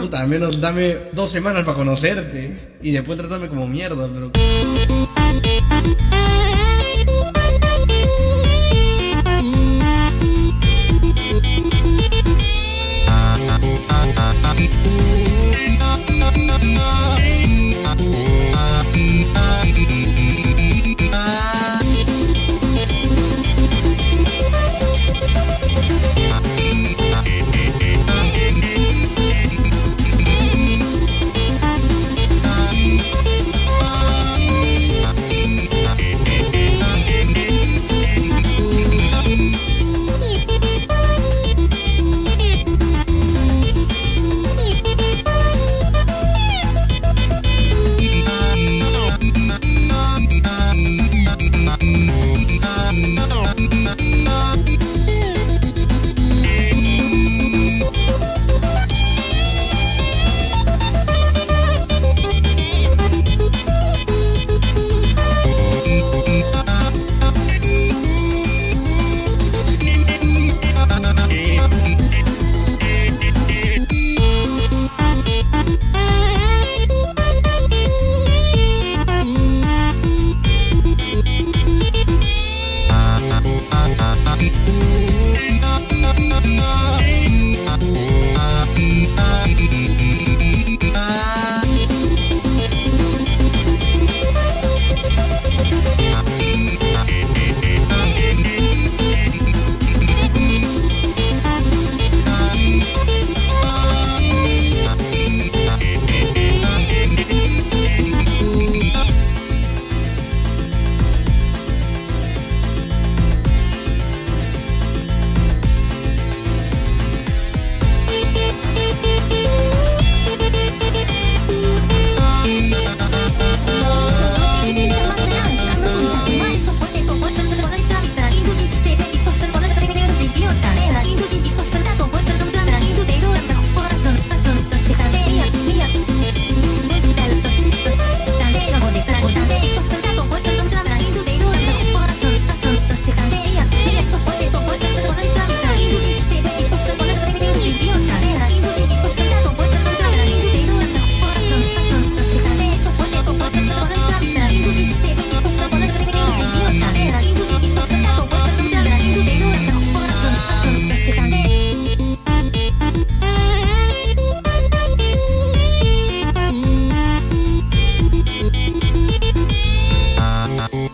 Puta, al menos dame dos semanas para conocerte. Y después trátame como mierda, pero.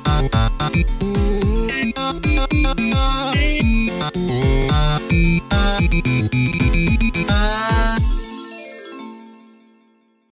Ah, ah.